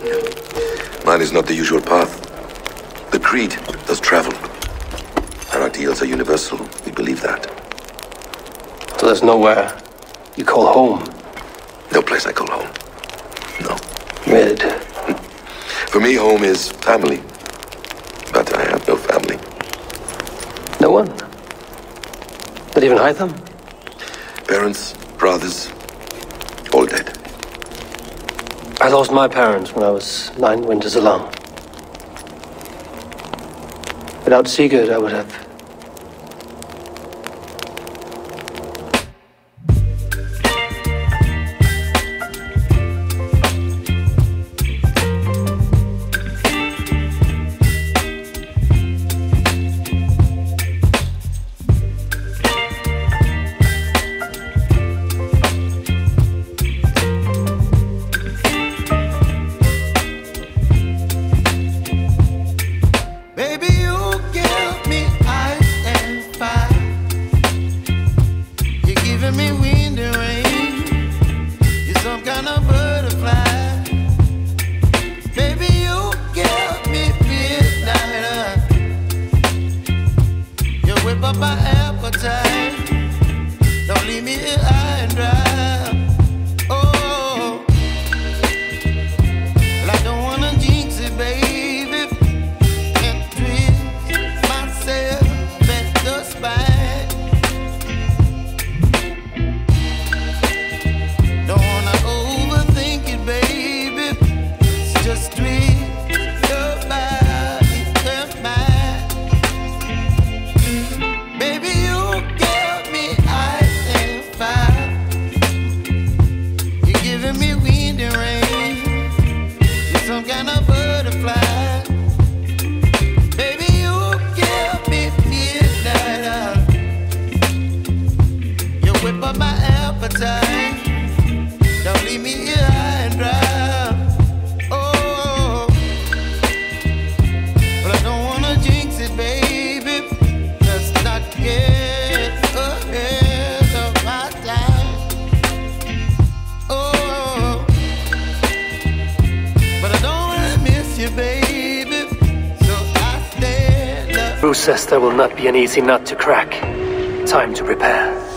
Mine is not the usual path. The Creed does travel. Our ideals are universal. We believe that. So there's nowhere you call home. No place I call home. No. Red. For me, home is family. But I have no family. No one? Not even Hytham? Parents, brothers, all dead. I lost my parents when I was nine winters alone. Without Sigurd, I would have You're some kind of butterfly. Baby, you me midnight. You whip up my appetite. Don't leave me here It's there will not be an easy nut to crack. Time to prepare.